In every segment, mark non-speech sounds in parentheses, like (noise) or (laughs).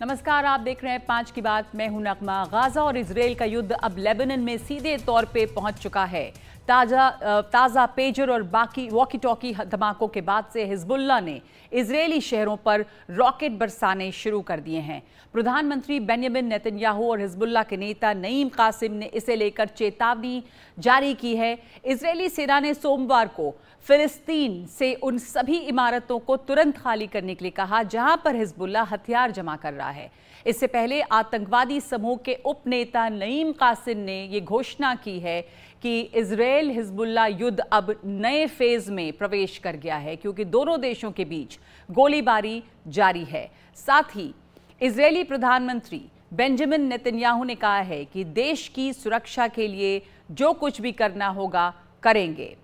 नमस्कार, आप देख रहे हैं पाँच की बात। मैं हूँ नकमा गाजा और इसराइल का युद्ध अब लेबनन में सीधे तौर पे पहुँच चुका है। ताज़ा ताज़ा पेजर और बाकी वॉकी टॉकी धमाकों के बाद से हिजबुल्ला ने इजरायली शहरों पर रॉकेट बरसाने शुरू कर दिए हैं। प्रधानमंत्री बेनियामिन नेतन्याहू और हिजबुल्ला के नेता नईम कासिम ने इसे लेकर चेतावनी जारी की है। इजरायली सेना ने सोमवार को फिलिस्तीन से उन सभी इमारतों को तुरंत खाली करने के लिए कहा, जहाँ पर हिजबुल्ला हथियार जमा कर रहा है। इससे पहले आतंकवादी समूह के उपनेता नईम कासिम ने ये घोषणा की है कि इसराइल हिजबुल्ला युद्ध अब नए फ़ेज़ में प्रवेश कर गया है, क्योंकि दोनों देशों के बीच गोलीबारी जारी है। साथ ही इसराइली प्रधानमंत्री बेंजामिन नेतन्याहू ने कहा है कि देश की सुरक्षा के लिए जो कुछ भी करना होगा, करेंगे।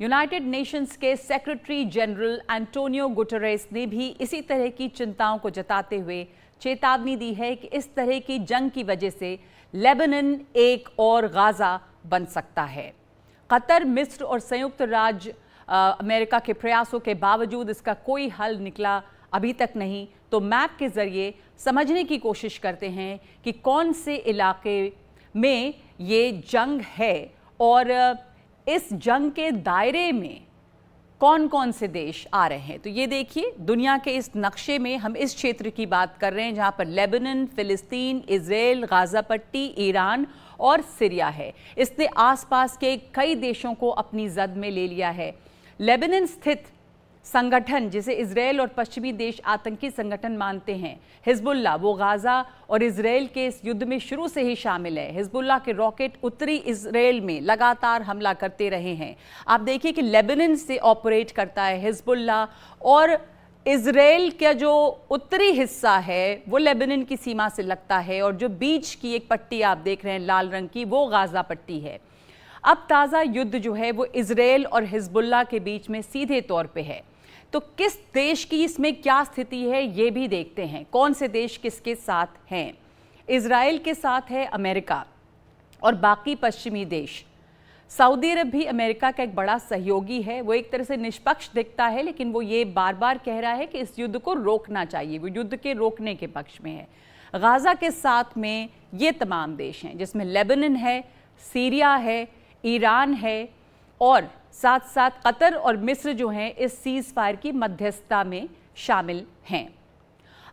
यूनाइटेड नेशंस के सेक्रेटरी जनरल एंटोनियो गुटरेस ने भी इसी तरह की चिंताओं को जताते हुए चेतावनी दी है कि इस तरह की जंग की वजह से लेबनन एक और गाजा बन सकता है। कतर मिस्र और संयुक्त राज्य अमेरिका के प्रयासों के बावजूद इसका कोई हल निकला अभी तक नहीं। तो मैप के ज़रिए समझने की कोशिश करते हैं कि कौन से इलाके में ये जंग है और इस जंग के दायरे में कौन कौन से देश आ रहे हैं। तो ये देखिए, दुनिया के इस नक्शे में हम इस क्षेत्र की बात कर रहे हैं जहाँ पर लेबनन, फिलिस्तीन इसराइल गाजा पट्टी, ईरान और सीरिया है। इसने आसपास के कई देशों को अपनी जद में ले लिया है। लेबनन स्थित संगठन, जिसे इसराइल और पश्चिमी देश आतंकी संगठन मानते हैं हिजबुल्ला वो गाजा और इसराइल के इस युद्ध में शुरू से ही शामिल है। हिजबुल्ला के रॉकेट उत्तरी इसराइल में लगातार हमला करते रहे हैं। आप देखिए कि लेबनन से ऑपरेट करता है हिजबुल्ला और इसराइल का जो उत्तरी हिस्सा है, वो लेबनन की सीमा से लगता है और जो बीच की एक पट्टी आप देख रहे हैं, लाल रंग की, वो गाजा पट्टी है। अब ताज़ा युद्ध जो है, वो इसराइल और हिजबुल्ला के बीच में सीधे तौर पे है। तो किस देश की इसमें क्या स्थिति है, ये भी देखते हैं। कौन से देश किसके साथ हैं? इसराइल के साथ है अमेरिका और बाकी पश्चिमी देश। सऊदी अरब भी अमेरिका का एक बड़ा सहयोगी है। वो एक तरह से निष्पक्ष दिखता है, लेकिन वो ये बार बार कह रहा है कि इस युद्ध को रोकना चाहिए। वो युद्ध के रोकने के पक्ष में है। गाज़ा के साथ में ये तमाम देश हैं, जिसमें लेबनन है, सीरिया है, ईरान है, और साथ साथ कतर और मिस्र जो हैं, इस सीज फायर की मध्यस्थता में शामिल हैं।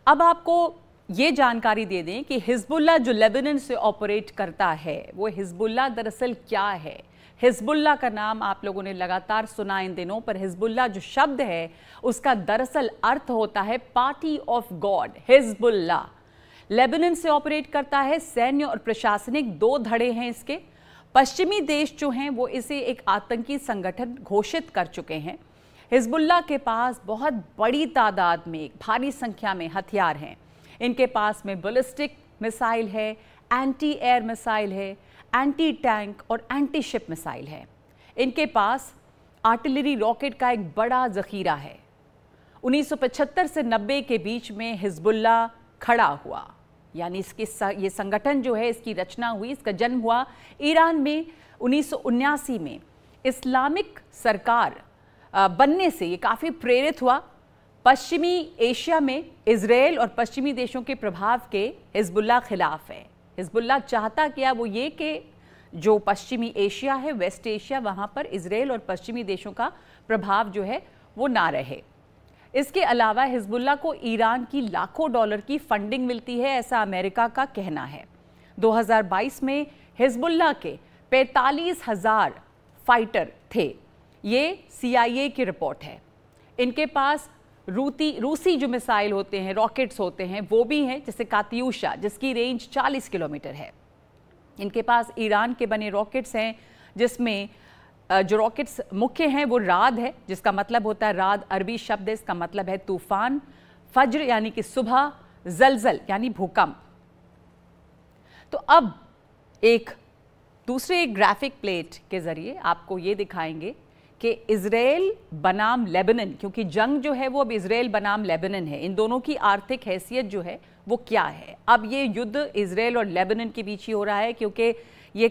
अब आपको ये जानकारी दे दें कि हिजबुल्ला जो लेबनन से ऑपरेट करता है, वो हिजबुल्ला दरअसल क्या है? हिजबुल्ला का नाम आप लोगों ने लगातार सुना इन दिनों, पर हिजबुल्ला जो शब्द है, उसका दरअसल अर्थ होता है party of God Hezbollah Lebanon से ऑपरेट करता है, सैन्य और प्रशासनिक दो धड़े हैं इसके। पश्चिमी देश जो हैं, वो इसे एक आतंकी संगठन घोषित कर चुके हैं। हिजबुल्ला के पास बहुत बड़ी तादाद में, भारी संख्या में हथियार हैं। इनके पास में बलिस्टिक मिसाइल है एंटी एयर मिसाइल है एंटी टैंक और एंटी शिप मिसाइल है। इनके पास आर्टिलरी रॉकेट का एक बड़ा जखीरा है। 1975 से 90 के बीच में हिजबुल्ला खड़ा हुआ। यानी इसके ये संगठन जो है, इसकी रचना हुई, इसका जन्म हुआ ईरान में उन्नीस में। इस्लामिक सरकार बनने से ये काफ़ी प्रेरित हुआ। पश्चिमी एशिया में इसराइल और पश्चिमी देशों के प्रभाव के हिजबुल्ला खिलाफ है। हिजबुल्ला चाहता क्या वो ये कि जो पश्चिमी एशिया है, वेस्ट एशिया, वहाँ पर इसराइल और पश्चिमी देशों का प्रभाव जो है वो ना रहे। इसके अलावा हिजबुल्ला को ईरान की लाखों डॉलर की फंडिंग मिलती है, ऐसा अमेरिका का कहना है। 2022 में हिजबुल्ला के पैंतालीस हज़ार फाइटर थे। ये सीआईए की रिपोर्ट है। इनके पास रूती, रूसी जो मिसाइल होते हैं, रॉकेट्स होते हैं, वो भी हैं, जैसे कातियूशा, जिसकी रेंज 40 किलोमीटर है। इनके पास ईरान के बने रॉकेट्स हैं, जिसमें जो रॉकेट्स मुख्य हैं, वो राद है, जिसका मतलब होता है राद, अरबी शब्द है, इसका मतलब है तूफ़ान, फज्र यानी कि सुबह, जलजल यानी भूकंप। तो अब एक, दूसरे ग्राफिक प्लेट के ज़रिए आपको ये दिखाएँगे कि इसराइल बनाम लेबनन, क्योंकि जंग जो है वो अब इसराइल बनाम लेबनन है। इन दोनों की आर्थिक हैसियत जो है वो क्या है? अब ये युद्ध इसराइल और लेबनन के बीच ही हो रहा है, क्योंकि ये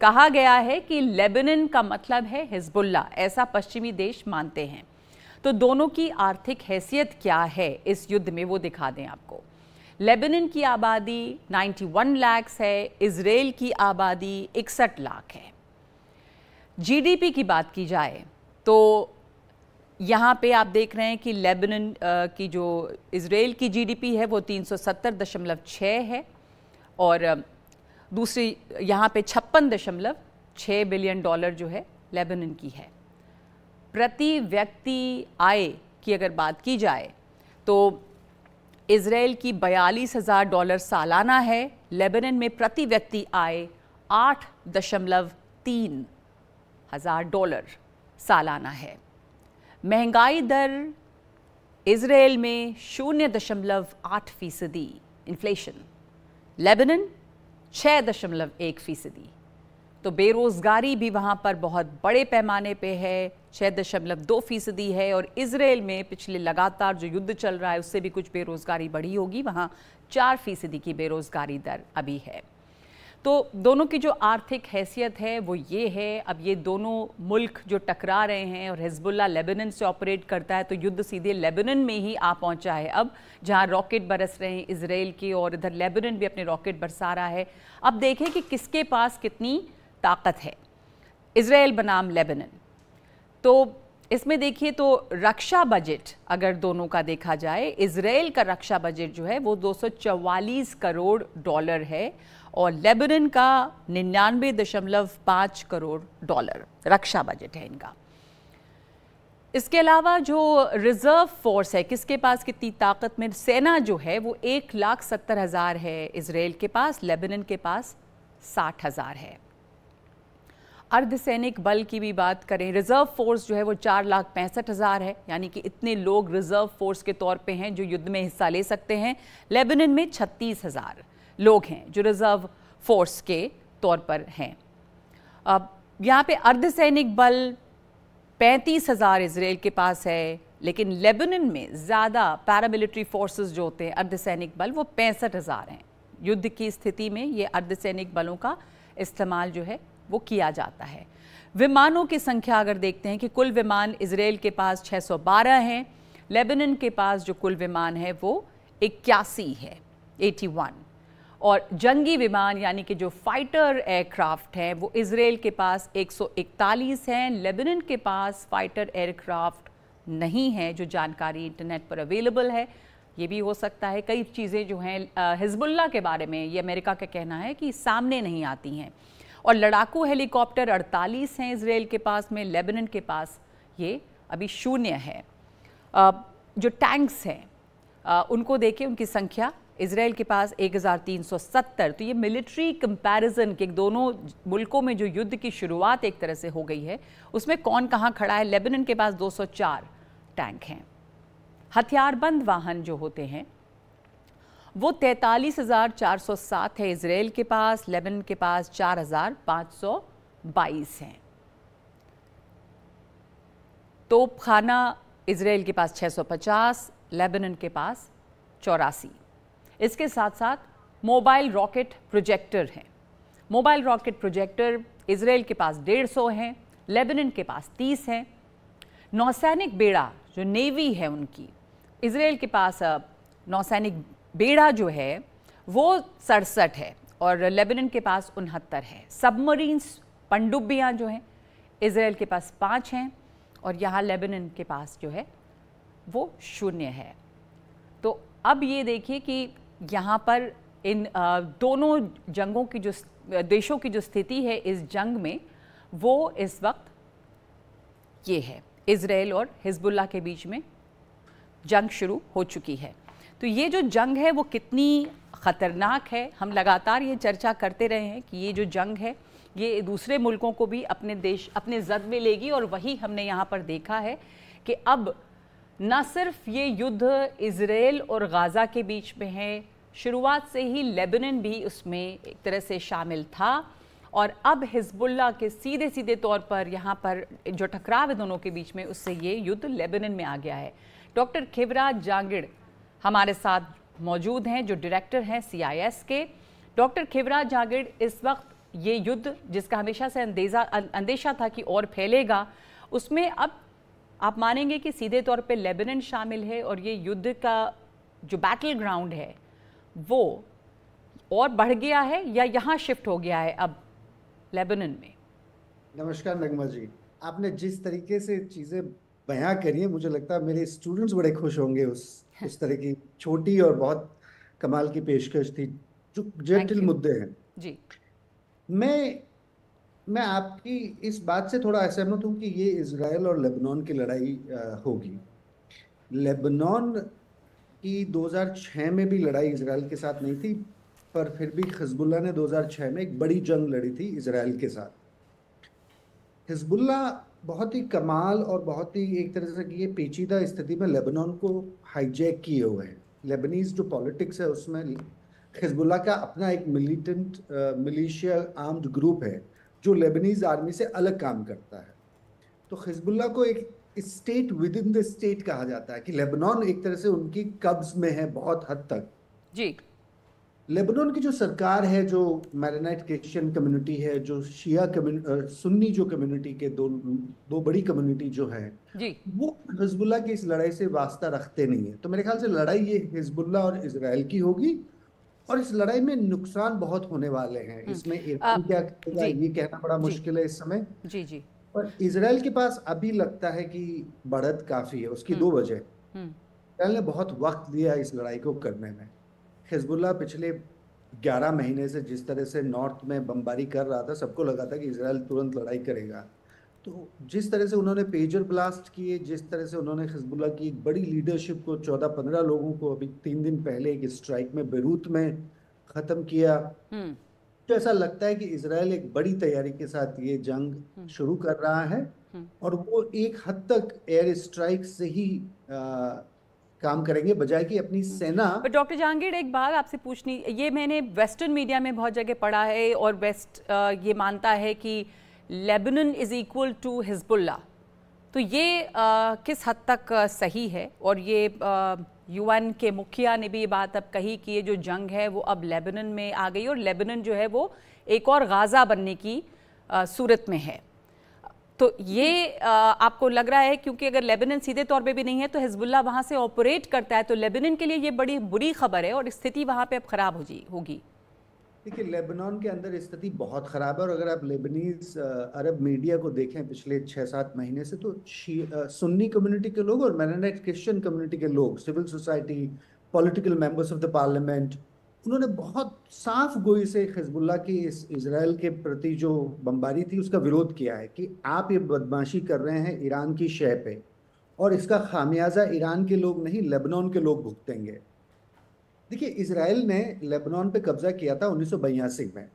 कहा गया है कि लेबनन का मतलब है हिजबुल्ला ऐसा पश्चिमी देश मानते हैं। तो दोनों की आर्थिक हैसियत क्या है इस युद्ध में, वो दिखा दें आपको। लेबनन की आबादी 91 लाख है इसराइल की आबादी इकसठ लाख है। जीडीपी की बात की जाए तो यहाँ पे आप देख रहे हैं कि लेबनन की जो इसराइल की जीडीपी है, वो 370.6 है और दूसरी, यहाँ पे छप्पन दशमलव छः बिलियन डॉलर जो है लेबनन की है। प्रति व्यक्ति आय की अगर बात की जाए तो इसराइल की बयालीस हज़ार डॉलर सालाना है, लेबनन में प्रति व्यक्ति आय आठ दशमलव तीन हज़ार डॉलर सालाना है। महँगाई दर इसराइल में शून्य दशमलव आठ फ़ीसदी इन्फ्लेशन लेबनन छः दशमलव एक फ़ीसदी। तो बेरोज़गारी भी वहाँ पर बहुत बड़े पैमाने पे है छः दशमलव दो फ़ीसदी है और इसराइल में पिछले लगातार जो युद्ध चल रहा है, उससे भी कुछ बेरोज़गारी बढ़ी होगी। वहाँ चार फ़ीसदी की बेरोज़गारी दर अभी है। तो दोनों की जो आर्थिक हैसियत है, वो ये है, अब ये दोनों मुल्क जो टकरा रहे हैं और हिजबुल्ला लेबनन से ऑपरेट करता है तो युद्ध सीधे लेबनन में ही आ पहुँचा है। अब जहाँ रॉकेट बरस रहे हैं इसराइल के और इधर लेबनन भी अपने रॉकेट बरसा रहा है, अब देखें कि किसके पास कितनी ताकत है। इसराइल बनाम लेबनन। तो इसमें देखिए तो रक्षा बजट अगर दोनों का देखा जाए इसराइल का रक्षा बजट जो है, वो 244 करोड़ डॉलर है। और लेबनन का निन्यानवे दशमलव पाँच करोड़ डॉलर रक्षा बजट है इनका। इसके अलावा जो रिज़र्व फोर्स है, किसके पास कितनी ताकत में सेना जो है, वो एक लाख सत्तर हज़ार है। इसराइल के पास, लेबनन के पास साठ हज़ार है। अर्धसैनिक बल की भी बात करें, रिज़र्व फोर्स जो है, वो चार लाख पैंसठ हज़ार है। यानी कि इतने लोग रिज़र्व फोर्स के तौर पे हैं जो युद्ध में हिस्सा ले सकते हैं। लेबनन में छत्तीस हज़ार। लोग हैं, जो रिज़र्व फोर्स के तौर पर हैं। अब, यहाँ पे अर्धसैनिक बल पैंतीस हज़ार इसराइल के पास है, लेकिन लेबनन में ज़्यादा पैरामिलिट्री फोर्सेस जो होते हैं, अर्धसैनिक बल, वो पैंसठ हज़ार हैं। युद्ध की स्थिति में ये अर्धसैनिक बलों का इस्तेमाल जो है, वो किया जाता है। विमानों की संख्या अगर देखते हैं कि कुल विमान इसराइल के पास 612 हैं, लेबनन के पास जो कुल विमान है, वो इक्यासी है 81 और जंगी विमान, यानी कि जो फाइटर एयरक्राफ्ट हैं, वो इसराइल के पास 141 हैं लेबनन के पास फाइटर एयरक्राफ्ट नहीं है, जो जानकारी इंटरनेट पर अवेलेबल है। ये भी हो सकता है, कई चीज़ें जो हैं हिजबुल्ला के बारे में, ये अमेरिका का कहना है कि सामने नहीं आती हैं। और लड़ाकू हेलीकॉप्टर 48 हैं इसराइल के पास में लेबनन के पास ये अभी शून्य है। जो टैंक्स हैं उनको देखें उनकी संख्या इसराइल के पास 1370 तो ये मिलिट्री कंपैरिजन के दोनों मुल्कों में जो युद्ध की शुरुआत एक तरह से हो गई है, उसमें कौन कहाँ खड़ा है? लेबनन के पास 204 टैंक हैं। हथियारबंद वाहन जो होते हैं, वो तैतालीस हज़ार चार सौ सात है इसराइल के पास लेबन के पास चार हज़ार पाँच सौ बाईस हैं। तोपखाना इसराइल के पास 650 लेबनन के पास चौरासी। इसके साथ साथ मोबाइल रॉकेट प्रोजेक्टर हैं। मोबाइल रॉकेट प्रोजेक्टर इसराइल के पास डेढ़ सौ हैं, लेबनन के पास तीस हैं। नौसैनिक बेड़ा जो नेवी है उनकी, इसराइल के पास नौसैनिक बेड़ा जो है, वो सड़सठ है और लेबनन के पास उनहत्तर है। सबमरीन्स पनडुब्बियाँ जो हैं, इसराइल के पास पाँच हैं और यहाँ लेबनन के पास जो है, वो शून्य है। तो अब ये देखिए कि यहाँ पर इन दोनों जंगों की जो देशों की जो स्थिति है इस जंग में, वो इस वक्त ये है। इसराइल और हिजबुल्ला के बीच में जंग शुरू हो चुकी है। तो ये जो जंग है, वो कितनी ख़तरनाक है। हम लगातार ये चर्चा करते रहे हैं कि ये जो जंग है, ये दूसरे मुल्कों को भी अपने देश, अपने जद में लेगी और वही हमने यहाँ पर देखा है कि अब न सिर्फ़ ये युद्ध इसराइल और गाज़ा के बीच में है शुरुआत से ही लेबनन भी उसमें एक तरह से शामिल था। और अब हिजबुल्ला के सीधे सीधे तौर पर यहाँ पर जो टकराव है दोनों के बीच में, उससे ये युद्ध लेबनन में आ गया है। डॉक्टर खिवराज जांगिड़ हमारे साथ मौजूद हैं, जो डायरेक्टर हैं सीआईएस के। डॉक्टर खिवराज जागिड़, इस वक्त ये युद्ध, जिसका हमेशा से अंदेजा अंदेशा था कि और फैलेगा, उसमें अब आप मानेंगे कि सीधे तौर पे लेबनन शामिल है और ये युद्ध का जो बैटल ग्राउंड है वो और बढ़ गया है या यहाँ शिफ्ट हो गया है अब लेबनन में? नमस्कार नगमा जी। आपने जिस तरीके से चीज़ें बयां करी है मुझे लगता है मेरे स्टूडेंट्स बड़े खुश होंगे उस (laughs) उस तरह की छोटी और बहुत कमाल की पेशकश थी जो जटिल मुद्दे हैं। जी। मैं मैं आपकी इस बात से थोड़ा असहमत हूँ कि ये इसराइल और लेबनान की लड़ाई होगी। लेबनान की 2006 में भी लड़ाई इसराइल के साथ नहीं थी, पर फिर भी हिजबुल्ला ने 2006 में एक बड़ी जंग लड़ी थी इसराइल के साथ। हिजबुल्ला बहुत ही कमाल और बहुत ही एक तरह से ये पेचीदा स्थिति में लेबनान को हाईजैक किए हुए हैं। लेबनीज जो पॉलिटिक्स है उसमें हिजबुल्ला का अपना एक मिलिटेंट मिलिशिया आर्म्ड ग्रुप है, जो लेबनीज आर्मी से अलग काम करता है। तो हिजबुल्ला को एक state within the state कहा जाता है कि लेबनान एक तरह से उनकी कब्ज में है बहुत हद तक। जी। लेबनान की जो सरकार है जो मैरनाइट क्रिश्चियन कम्युनिटी है जो शिया सुन्नी जो कम्युनिटी के दो दो बड़ी कम्युनिटी जो है जी। वो हिजबुल्ला की इस लड़ाई से वास्ता रखते नहीं है। तो मेरे ख्याल से लड़ाई ये हिजबुल्ला और इसराइल की होगी और इस लड़ाई में नुकसान बहुत होने वाले हैं। हम्म। इसमें ईरान क्या ये कहना बड़ा मुश्किल है इस समय। जी जी। और इसराइल के पास अभी लगता है कि बढ़त काफ़ी है उसकी दो हम्म। वजह हम्म। इसराइल ने बहुत वक्त दिया इस लड़ाई को करने में हिजबुल्ला पिछले 11 महीने से जिस तरह से नॉर्थ में बमबारी कर रहा था सबको लगा था कि इसराइल तुरंत लड़ाई करेगा तो जिस तरह से उन्होंने पेजर ब्लास्ट किए जिस तरह से उन्होंने हिजबुल्ला की एक बड़ी लीडरशिप को चौदह पंद्रह लोगों को अभी तीन दिन पहले एक स्ट्राइक में बेरूत में ख़त्म किया हम्म। तो ऐसा लगता है कि इसराइल एक बड़ी तैयारी के साथ ये जंग हम्म। शुरू कर रहा है हम्म। और वो एक हद तक एयर स्ट्राइक से ही आ, काम करेंगे बजाय कि अपनी सेना डॉक्टर जहांगीर एक बात आपसे पूछनी ये मैंने वेस्टर्न मीडिया में बहुत जगह पढ़ा है और वेस्ट ये मानता है कि Lebanon is equal to Hezbollah तो ये आ, किस हद तक सही है और ये यूएन के मुखिया ने भी ये बात अब कही कि ये जो जंग है वो अब लेबनन में आ गई और लेबनन जो है वो एक और गाज़ा बनने की आ, सूरत में है। तो ये आ, आपको लग रहा है क्योंकि अगर लेबनन सीधे तौर पे भी नहीं है तो हिजबुल्ला वहाँ से ऑपरेट करता है तो लेबनन के लिए ये बड़ी बुरी खबर है और स्थिति वहाँ पे अब ख़राब हो होगी। देखिए, लेबनान के अंदर स्थिति बहुत ख़राब है और अगर आप लेबनीज अरब मीडिया को देखें पिछले छः सात महीने से तो सुन्नी कम्युनिटी के लोग और मैनाइट क्रिश्चियन कम्युनिटी के लोग civil society political members of the parliament उन्होंने बहुत साफ़ गोई से हिजबुल्ला की इस इसराइल के प्रति जो बमबारी थी, उसका विरोध किया है कि आप ये बदमाशी कर रहे हैं ईरान की शह पे और इसका खामियाजा ईरान के लोग नहीं, लेबनान के लोग भुगतेंगे। देखिए इसराइल ने लेबनान पे कब्जा किया था उन्नीस में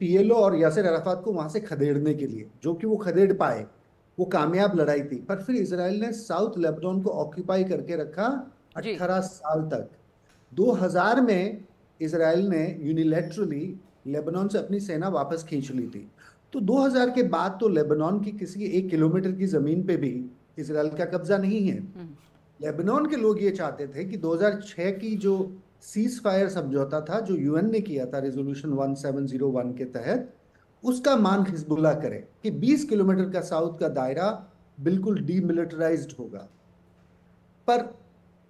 पीएलओ और यासिर अराफात को वहाँ से खदेड़ने के लिए जो कि वो खदेड़ पाए। वो कामयाब लड़ाई थी पर फिर इसराइल ने साउथ लेबनान को ऑक्यूपाई करके रखा 18 साल तक। 2000 में इसराइल ने यूनिलेटरली लेबनान से अपनी सेना वापस खींच ली थी। तो 2000 के बाद तो लेबनान की किसी एक किलोमीटर की ज़मीन पे भी इसराइल का कब्जा नहीं है। हम्म। लेबनान के लोग ये चाहते थे कि 2006 की जो सीज फायर समझौता था जो यूएन ने किया था रेजोल्यूशन 1701 के तहत उसका मान हिजबुल्ला करे कि 20 किलोमीटर का साउथ का दायरा बिल्कुल डीमिलिटराइज्ड होगा। पर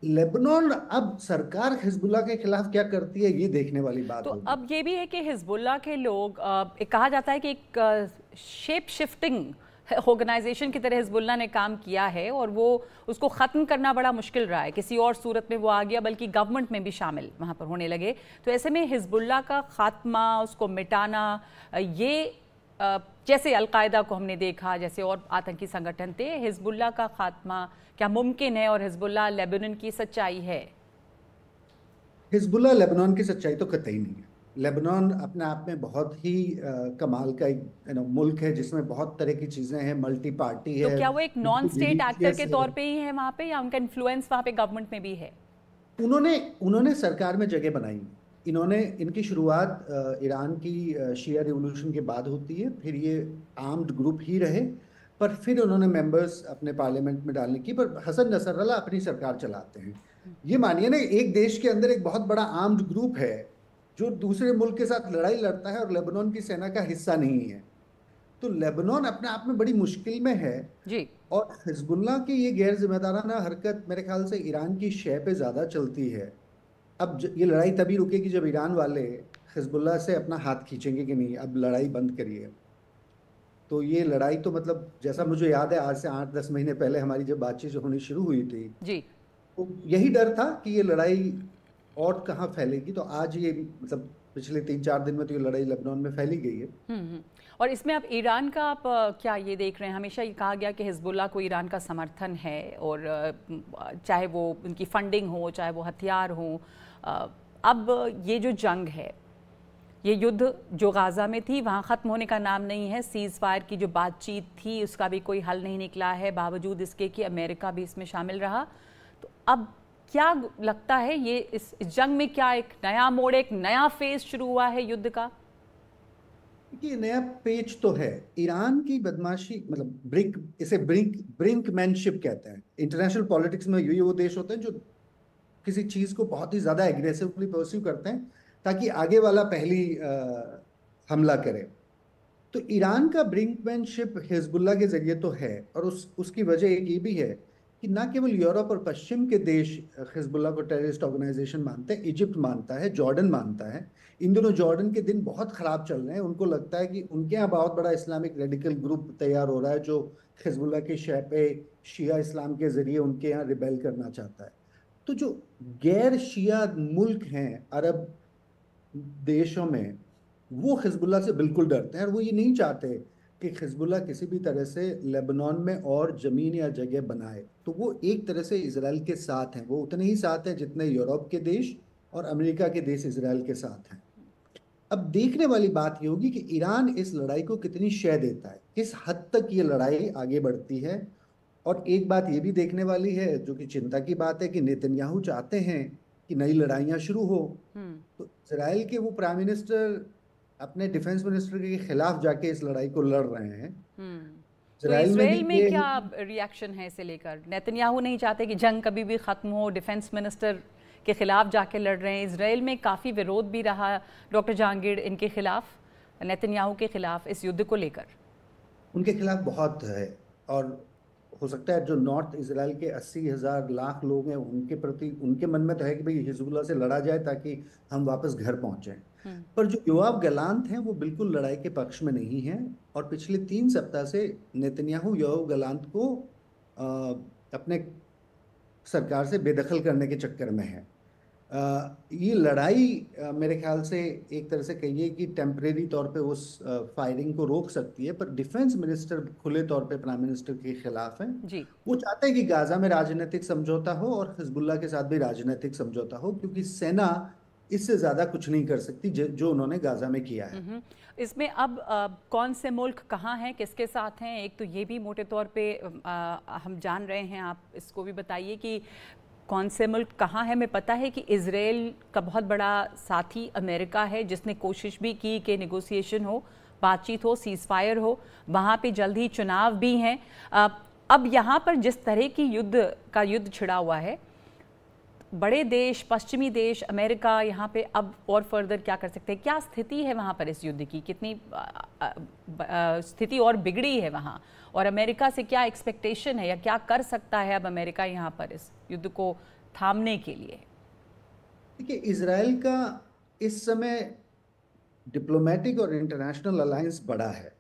लेबनान अब सरकार हिजबुल्ला के खिलाफ क्या करती है ये देखने वाली बात तो अब ये भी है कि हिजबुल्ला के लोग एक कहा जाता है कि एक शेप शिफ्टिंग ऑर्गेनाइजेशन की तरह हिजबुल्ला ने काम किया है और वो उसको ख़त्म करना बड़ा मुश्किल रहा है। किसी और सूरत में वो आ गया, बल्कि गवर्नमेंट में भी शामिल वहाँ पर होने लगे। तो ऐसे में हिजबुल्ला का ख़ात्मा, उसको मिटाना, ये जैसे अलकायदा को हमने देखा, जैसे और आतंकी संगठन थे हिजबुल्ला का खात्मा क्या मुमकिन है और हिजबुल्ला लेबनान की सच्चाई है? हिजबुल्ला लेबनान की सच्चाई तो कतई नहीं है। लेबनान अपने आप में बहुत ही आ, कमाल का एक नो मुल्क है जिसमें बहुत तरह की चीज़ें हैं मल्टी पार्टी तो है तो क्या वो एक नॉन स्टेट एक्टर के तौर पे ही है वहाँ पे या उनका इन्फ्लुएंस वहाँ पे गवर्नमेंट में भी है? उन्होंने उन्होंने सरकार में जगह बनाई। इन्होंने इनकी शुरुआत ईरान की शिया रिवोल्यूशन के बाद होती है फिर ये आर्म्ड ग्रुप ही रहे पर फिर उन्होंने मेंबर्स अपने पार्लियामेंट में डालने की पर हसन नसरल्ला अपनी सरकार चलाते हैं। ये मानिए ना एक देश के अंदर एक बहुत बड़ा आर्म्ड ग्रुप है जो दूसरे मुल्क के साथ लड़ाई लड़ता है और लेबनान की सेना का हिस्सा नहीं है। तो लेबनान अपने आप में बड़ी मुश्किल में है जी। और हिजबुल्ला की ये गैर जिम्मेदाराना हरकत मेरे ख्याल से ईरान की शय पे ज़्यादा चलती है। अब ये लड़ाई तभी रुकेगी जब ईरान वाले हिजबुल्ला से अपना हाथ खींचेंगे कि नहीं अब लड़ाई बंद करिए। तो ये लड़ाई तो मतलब जैसा मुझे याद है आज से आठ दस महीने पहले हमारी जब बातचीत होनी शुरू हुई थी। जी। तो यही डर था कि ये लड़ाई और कहाँ फैलेगी? तो आज ये मतलब पिछले तीन चार दिन में तो ये लड़ाई लेबनान में फैली गई है। हम्म, हम्म। और इसमें आप ईरान का आप क्या ये देख रहे हैं? हमेशा ये कहा गया कि हिजबुल्ला को ईरान का समर्थन है और चाहे वो उनकी फंडिंग हो चाहे वो हथियार हो अब ये जो जंग है ये युद्ध जो गाज़ा में थी वहाँ ख़त्म होने का नाम नहीं है। सीज़ फायर की जो बातचीत थी उसका भी कोई हल नहीं निकला है। बावजूद इसके कि अमेरिका भी इसमें शामिल रहा। तो अब क्या लगता है ये इस, जंग में क्या एक नया मोड़ एक नया फ़ेज़ शुरू हुआ है युद्ध का? ये नया पेज तो है। ईरान की बदमाशी मतलब ब्रिंक इसे ब्रिंक ब्रिंक मैनशिप कहते हैं। इंटरनेशनल पॉलिटिक्स में यही वो देश होते हैं जो किसी चीज़ को बहुत ही ज़्यादा एग्रेसिवली परस्यू करते हैं ताकि आगे वाला पहली आ, हमला करे। तो ईरान का ब्रिंकमैनशिप हिजबुल्ला के ज़रिए तो है और उस उसकी वजह एक ये भी है कि ना केवल यूरोप और पश्चिम के देश हिजबुल्ला को टेररिस्ट ऑर्गेनाइजेशन मानते हैं, इजिप्ट मानता है, जॉर्डन मानता है, इन दोनों जॉर्डन के दिन बहुत ख़राब चल रहे हैं। उनको लगता है कि उनके यहाँ बहुत बड़ा इस्लामिक रेडिकल ग्रुप तैयार हो रहा है, जो हिजबुल्ला के शह पे शिया इस्लाम के ज़रिए उनके यहाँ रिबेल करना चाहता है। तो जो गैर शिया मुल्क हैं, अरब देशों में, वो हिजबुल्ला से बिल्कुल डरते हैं और वो ये नहीं चाहते कि हिजबुल्ला किसी भी तरह से लेबनान में और ज़मीन या जगह बनाए तो वो एक तरह से इसराइल के साथ हैं। वो उतने ही साथ हैं जितने यूरोप के देश और अमेरिका के देश इसराइल के साथ हैं। अब देखने वाली बात ये होगी कि ईरान इस लड़ाई को कितनी शय देता है किस हद तक ये लड़ाई आगे बढ़ती है। और एक बात ये भी देखने वाली है जो कि चिंता की बात है कि नेतन्याहू चाहते हैं कि नई लड़ाइयाँ शुरू हो। हम्म। तो इसराइल के वो प्राइम मिनिस्टर अपने डिफेंस मिनिस्टर के खिलाफ जाके इस लड़ाई को लड़ रहे हैं। हम्म। तो इसराइल में, में क्या रिएक्शन है इसे लेकर? नेतन्याहू नहीं चाहते कि जंग कभी भी खत्म हो डिफेंस मिनिस्टर के खिलाफ जाके लड़ रहे हैं। इसराइल में काफ़ी विरोध भी रहा डॉक्टर जहांगीर इनके खिलाफ नेतन्याहू के खिलाफ इस युद्ध को लेकर। उनके खिलाफ बहुत है और हो सकता है जो नॉर्थ इसराइल के अस्सी हज़ार लाख लोग हैं उनके प्रति उनके मन में तो है कि भाई हिजबुल्ला से लड़ा जाए ताकि हम वापस घर पहुँचे हम्म। पर जो युवाब गलांत हैं वो बिल्कुल लड़ाई के पक्ष में नहीं हैं और पिछले तीन सप्ताह से नेतन्याहू युवाब गलांत को आ, अपने सरकार से बेदखल करने के चक्कर में है ये लड़ाई मेरे ख्याल से एक तरह से कहिए कि टेम्परेरी तौर पे उस फायरिंग को रोक सकती है पर डिफेंस मिनिस्टर खुले तौर पे प्राइम मिनिस्टर के खिलाफ है। जी। वो चाहते हैं कि गाजा में राजनीतिक समझौता हो और हिजबुल्ला के साथ भी राजनीतिक समझौता हो क्योंकि सेना इससे ज़्यादा कुछ नहीं कर सकती जो उन्होंने गाजा में किया है। इसमें अब आ, कौन से मुल्क कहाँ हैं किसके साथ हैं एक तो ये भी मोटे तौर पे आ, हम जान रहे हैं आप इसको भी बताइए कि कौन से मुल्क कहाँ है, हमें पता है कि इसराइल का बहुत बड़ा साथी अमेरिका है, जिसने कोशिश भी की कि निगोसिएशन हो, बातचीत हो सीज फायर हो, वहाँ पे जल्द ही चुनाव भी हैं। अब यहाँ पर जिस तरह की युद्ध का युद्ध छिड़ा हुआ है बड़े देश, पश्चिमी देश, अमेरिका यहाँ पे अब और फर्दर क्या कर सकते हैं? क्या स्थिति है वहाँ पर इस युद्ध की? कितनी स्थिति और बिगड़ी है वहाँ? और अमेरिका से क्या एक्सपेक्टेशन है या क्या कर सकता है अब अमेरिका यहाँ पर इस युद्ध को थामने के लिए? देखिए इसराइल का इस समय डिप्लोमेटिक और इंटरनेशनल अलायंस बड़ा है।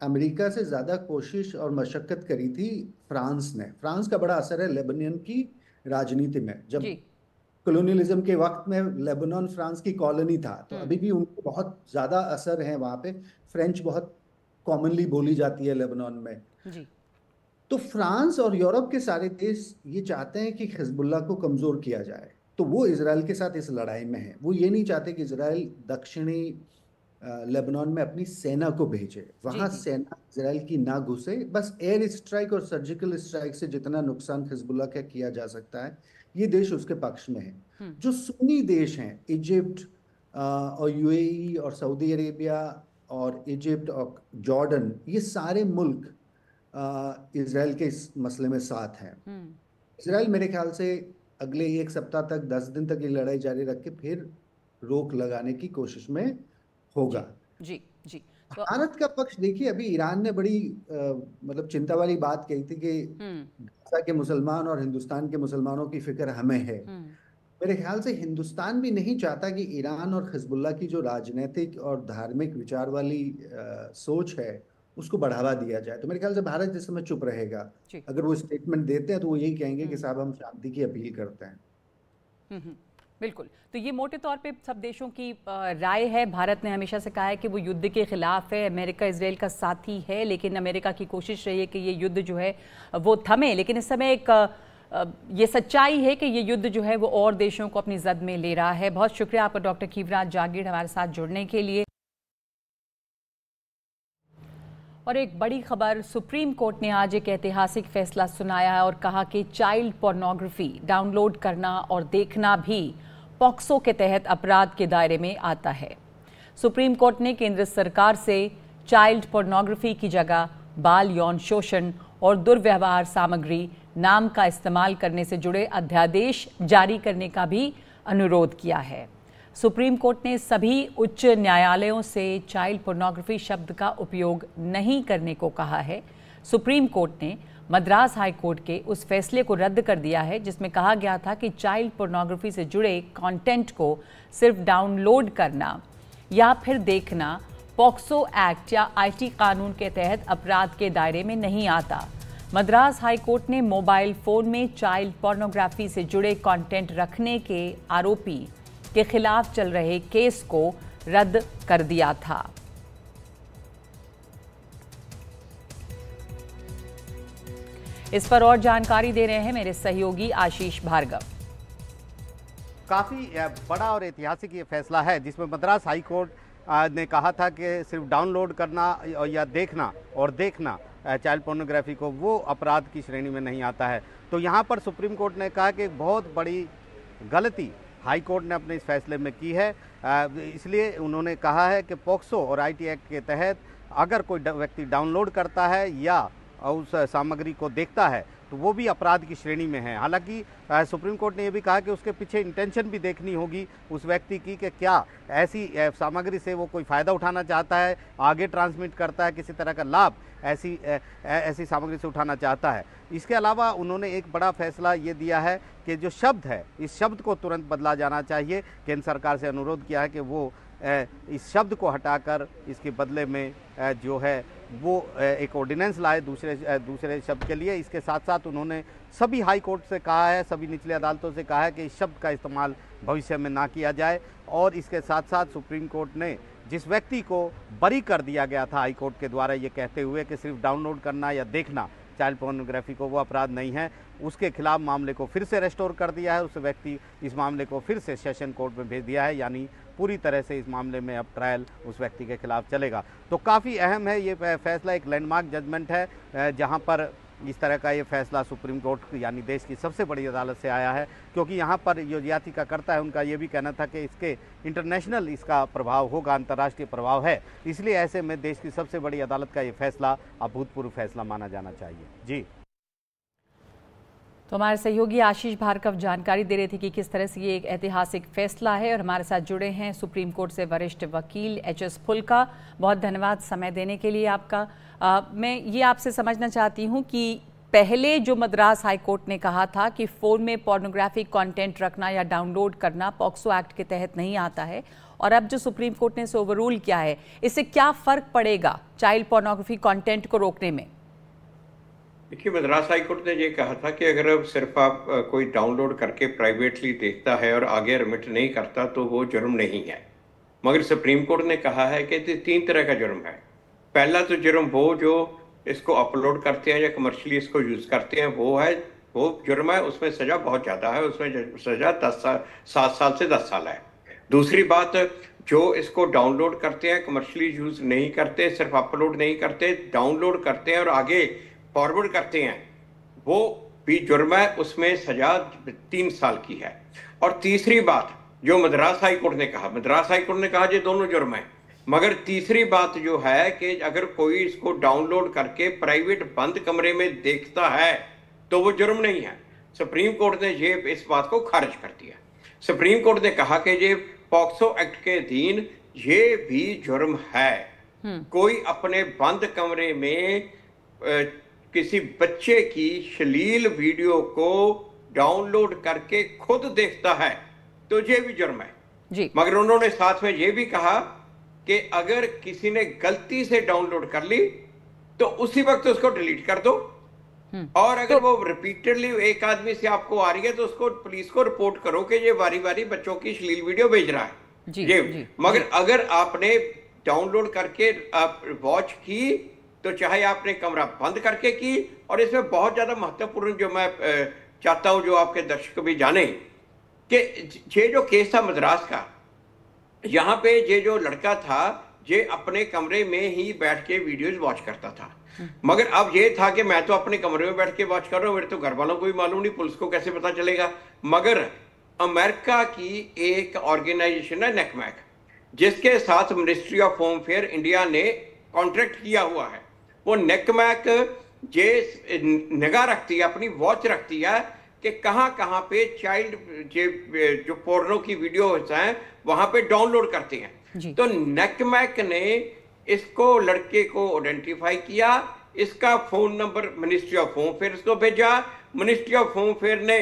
अमेरिका से ज़्यादा कोशिश और मशक्क़त करी थी फ्रांस ने। फ्रांस का बड़ा असर है लेबनियन की राजनीति में। जब कॉलोनियलिज्म के वक्त में लेबनान फ्रांस की कॉलोनी था तो हम्म। अभी भी उनको बहुत ज़्यादा असर है वहाँ पे। फ्रेंच बहुत कॉमनली बोली जाती है लेबनान में। जी। तो फ्रांस और यूरोप के सारे देश ये चाहते हैं कि हिजबुल्ला को कमज़ोर किया जाए। तो वो इसराइल के साथ इस लड़ाई में है। वो ये नहीं चाहते कि इसराइल दक्षिणी लेबनान में अपनी सेना को भेजे। वहाँ सेना इसराइल की ना घुसे। बस एयर स्ट्राइक और सर्जिकल स्ट्राइक से जितना नुकसान हिजबुल्ला का किया जा सकता है ये देश उसके पक्ष में है। जो सुन्नी देश हैं इजिप्ट और यूएई और सऊदी अरेबिया और इजिप्ट और जॉर्डन ये सारे मुल्क इसराइल के इस मसले में साथ हैं। इसराइल मेरे ख्याल से अगले एक सप्ताह तक दस दिन तक ये लड़ाई जारी रख के फिर रोक लगाने की कोशिश में होगा जी जी तो भारत का पक्ष देखिए अभी ईरान ने बड़ी आ, मतलब चिंता वाली बात कही थी कि हम्म। गाजा के मुसलमान और हिंदुस्तान के मुसलमानों की फ़िक्र हमें है हम्म। मेरे ख्याल से हिंदुस्तान भी नहीं चाहता कि ईरान और हिजबुल्ला की जो राजनीतिक और धार्मिक विचार वाली आ, सोच है उसको बढ़ावा दिया जाए तो मेरे ख्याल से भारत इस समय चुप रहेगा अगर वो स्टेटमेंट देते हैं तो वो यही कहेंगे कि हम्म। साहब हम शांति की अपील करते हैं। बिल्कुल। तो ये मोटे तौर पे सब देशों की राय है। भारत ने हमेशा से कहा है कि वो युद्ध के खिलाफ है। अमेरिका इसराइल का साथी है, लेकिन अमेरिका की कोशिश रही है कि ये युद्ध जो है, वो थमे। लेकिन इस समय एक ये सच्चाई है कि ये युद्ध जो है, वो और देशों को अपनी जद में ले रहा है। बहुत शुक्रिया आपका, डॉक्टर खीवराज जागीर, हमारे साथ जुड़ने के लिए। और एक बड़ी खबर, सुप्रीम कोर्ट ने आज एक ऐतिहासिक फैसला सुनाया और कहा कि चाइल्ड पोर्नोग्राफी डाउनलोड करना और देखना भी पॉक्सो के तहत अपराध के दायरे में आता है। सुप्रीम कोर्ट ने केंद्र सरकार से चाइल्ड पोर्नोग्राफी की जगह बाल यौन शोषण और दुर्व्यवहार सामग्री नाम का इस्तेमाल करने से जुड़े अध्यादेश जारी करने का भी अनुरोध किया है। सुप्रीम कोर्ट ने सभी उच्च न्यायालयों से चाइल्ड पोर्नोग्राफी शब्द का उपयोग नहीं करने को कहा है। सुप्रीम कोर्ट ने मद्रास हाई कोर्ट के उस फैसले को रद्द कर दिया है, जिसमें कहा गया था कि चाइल्ड पोर्नोग्राफी से जुड़े कंटेंट को सिर्फ़ डाउनलोड करना या फिर देखना पॉक्सो एक्ट या आईटी कानून के तहत अपराध के दायरे में नहीं आता। मद्रास हाई कोर्ट ने मोबाइल फ़ोन में चाइल्ड पोर्नोग्राफी से जुड़े कंटेंट रखने के आरोपी के खिलाफ चल रहे केस को रद्द कर दिया था। इस पर और जानकारी दे रहे हैं मेरे सहयोगी आशीष भार्गव। काफ़ी बड़ा और ऐतिहासिक ये फैसला है, जिसमें मद्रास हाई कोर्ट ने कहा था कि सिर्फ़ डाउनलोड करना या देखना और देखना चाइल्ड पोर्नोग्राफी को, वो अपराध की श्रेणी में नहीं आता है। तो यहाँ पर सुप्रीम कोर्ट ने कहा कि एक बहुत बड़ी गलती हाई कोर्ट ने अपने इस फैसले में की है। इसलिए उन्होंने कहा है कि पोक्सो और आईटी एक्ट के तहत अगर कोई व्यक्ति डाउनलोड करता है या उस सामग्री को देखता है तो वो भी अपराध की श्रेणी में है। हालाँकि सुप्रीम कोर्ट ने यह भी कहा कि उसके पीछे इंटेंशन भी देखनी होगी उस व्यक्ति की कि क्या ऐसी सामग्री से वो कोई फ़ायदा उठाना चाहता है, आगे ट्रांसमिट करता है, किसी तरह का लाभ ऐसी ऐसी सामग्री से उठाना चाहता है। इसके अलावा उन्होंने एक बड़ा फैसला ये दिया है कि जो शब्द है, इस शब्द को तुरंत बदला जाना चाहिए, केंद्र सरकार से अनुरोध किया है कि वो इस शब्द को हटाकर इसके बदले में जो है वो एक ऑर्डिनेंस लाए दूसरे दूसरे शब्द के लिए। इसके साथ साथ उन्होंने सभी हाई कोर्ट से कहा है, सभी निचले अदालतों से कहा है कि इस शब्द का इस्तेमाल भविष्य में ना किया जाए। और इसके साथ साथ सुप्रीम कोर्ट ने जिस व्यक्ति को बरी कर दिया गया था हाई कोर्ट के द्वारा ये कहते हुए कि सिर्फ़ डाउनलोड करना या देखना चाइल्ड पोर्नोग्राफी को वो अपराध नहीं है, उसके खिलाफ मामले को फिर से रेस्टोर कर दिया है। उस व्यक्ति इस मामले को फिर से सेशन कोर्ट में भेज दिया है, यानी पूरी तरह से इस मामले में अब ट्रायल उस व्यक्ति के खिलाफ चलेगा। तो काफ़ी अहम है ये फैसला, एक लैंडमार्क जजमेंट है जहाँ पर इस तरह का ये फैसला सुप्रीम कोर्ट, यानी देश की सबसे बड़ी अदालत से आया है, क्योंकि यहाँ पर जो याचिका करता है, उनका ये भी कहना था कि इसके इंटरनेशनल इसका प्रभाव होगा, अंतर्राष्ट्रीय प्रभाव है। इसलिए ऐसे में देश की सबसे बड़ी अदालत का ये फैसला, अभूतपूर्व फैसला माना जाना चाहिए। जी। तो हमारे सहयोगी आशीष भार्गव जानकारी दे रहे थे कि किस तरह से ये एक ऐतिहासिक फैसला है और हमारे साथ जुड़े हैं सुप्रीम कोर्ट से वरिष्ठ वकील एच एस फुलका। बहुत धन्यवाद समय देने के लिए आपका। आ, मैं ये आपसे समझना चाहती हूँ कि पहले जो मद्रास हाई कोर्ट ने कहा था कि फ़ोन में पोर्नोग्राफिक कंटेंट रखना या डाउनलोड करना पॉक्सो एक्ट के तहत नहीं आता है और अब जो सुप्रीम कोर्ट ने इसे ओवररूल किया है इससे क्या फ़र्क पड़ेगा चाइल्ड पोर्नोग्राफी कंटेंट को रोकने में? देखिए, मद्रास हाईकोर्ट ने ये कहा था कि अगर सिर्फ़ आप कोई डाउनलोड करके प्राइवेटली देखता है और आगे रिमिट नहीं करता तो वो जुर्म नहीं है। मगर सुप्रीम कोर्ट ने कहा है कि तीन तरह का जुर्म है। पहला तो जुर्म वो जो इसको अपलोड करते हैं या कमर्शियली इसको यूज़ करते हैं, वो है, वो जुर्म है, उसमें सज़ा बहुत ज़्यादा है, उसमें सज़ा दस साल सात साल से दस साल है। दूसरी बात, जो इसको डाउनलोड करते हैं कमर्शियली यूज़ नहीं करते, सिर्फ़ अपलोड नहीं करते, डाउनलोड करते हैं और आगे फॉरवर्ड करते हैं वो भी जुर्म है उसमें सजा तीन साल की है। और तीसरी बात जो मद्रास हाई कोर्ट ने कहा मद्रास हाई कोर्ट ने कहा ये दोनों जुर्म है। मगर तीसरी बात जो है कि अगर कोई इसको डाउनलोड करके प्राइवेट बंद कमरे में देखता है तो वो जुर्म नहीं है। सुप्रीम कोर्ट ने ये इस बात को खारिज कर दिया। सुप्रीम कोर्ट ने कहा कि ये पॉक्सो एक्ट के अधीन ये भी जुर्म है। हम्म। कोई अपने बंद कमरे में किसी बच्चे की शलील वीडियो को डाउनलोड करके खुद देखता है तो ये भी जुर्म है जी मगर उन्होंने साथ में ये भी कहा कि अगर किसी ने गलती से डाउनलोड कर ली तो उसी वक्त उसको डिलीट कर दो हम्म। और अगर तो, वो रिपीटेडली एक आदमी से आपको आ रही है तो उसको पुलिस को रिपोर्ट करो कि ये बारी बारी बच्चों की श्लील वीडियो भेज रहा है जी, ये जी, मगर जी. अगर आपने डाउनलोड करके आप वॉच की तो चाहे आपने कमरा बंद करके की, और इसमें बहुत ज़्यादा महत्वपूर्ण जो मैं चाहता हूँ जो आपके दर्शक भी जाने कि ये जो केस था मद्रास का, यहाँ पे ये जो लड़का था ये अपने कमरे में ही बैठ के वीडियोज़ वॉच करता था। मगर अब ये था कि मैं तो अपने कमरे में बैठ के वॉच कर रहा हूँ, मेरे तो घर वालों को भी मालूम नहीं, पुलिस को कैसे पता चलेगा? मगर अमेरिका की एक ऑर्गेनाइजेशन है नेकमैक, जिसके साथ ministry of home affairs India ने कॉन्ट्रैक्ट किया हुआ है। वो नेकमैक जे निगाह रखती है अपनी वॉच रखती है कि कहाँ कहाँ पे चाइल्ड जे जो पोर्नो की वीडियो हैं वहाँ पे डाउनलोड करते हैं। तो नेकमैक ने इसको लड़के को आइडेंटिफाई किया इसका phone number ministry of home affairs को भेजा मिनिस्ट्री ऑफ़ होम फेयर ने